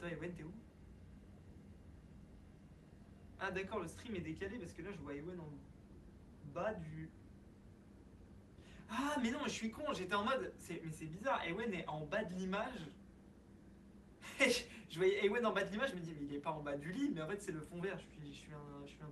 Attends, Ewen, t'es où? Ah d'accord, le stream est décalé parce que là je vois Ewen en bas du... Ah mais non, je suis con, j'étais en mode... Mais c'est bizarre, Ewen est en bas de l'image. je voyais Ewen en bas de l'image, je me dis mais il est pas en bas du lit, mais en fait c'est le fond vert, je suis, je suis, un, je un.